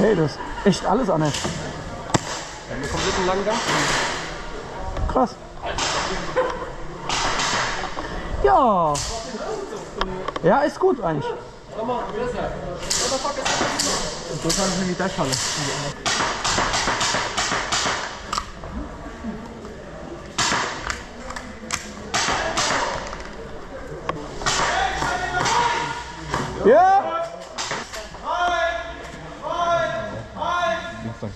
Okay, das ist echt alles anders. Wir komplett einen langen Gang. Krass. Ja. Ja, ist gut eigentlich. So kann ich in die Dashhalle. Ja. Hit.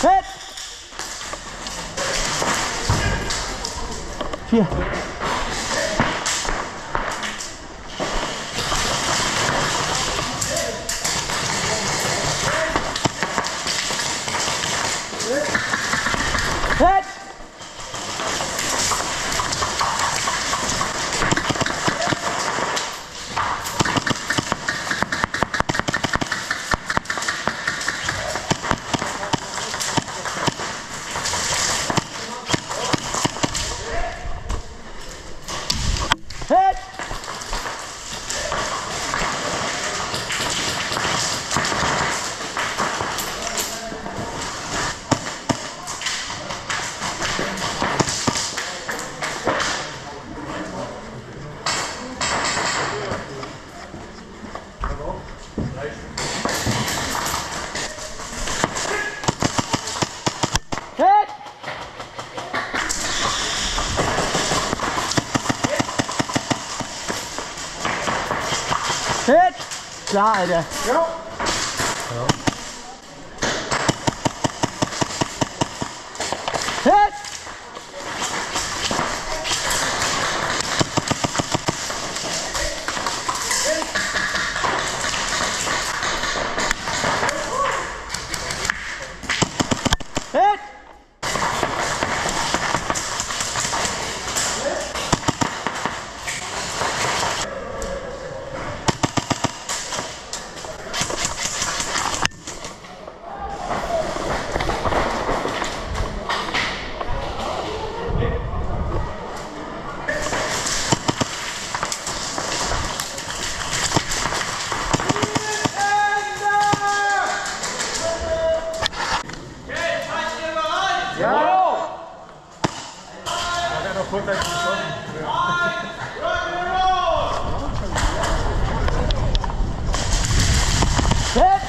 Hit. Vier. Hit. Hit. Hit. Hit. Klar, Alter. Hit. Hit. Hit. Hit.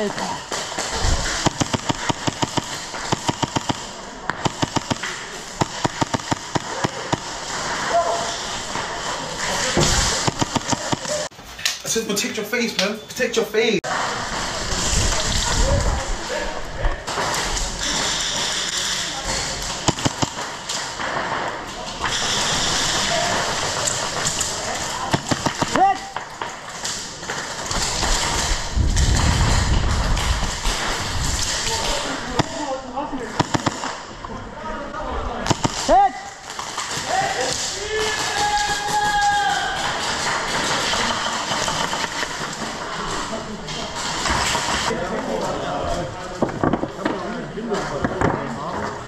Alter. I said protect your face, man. Protect your face.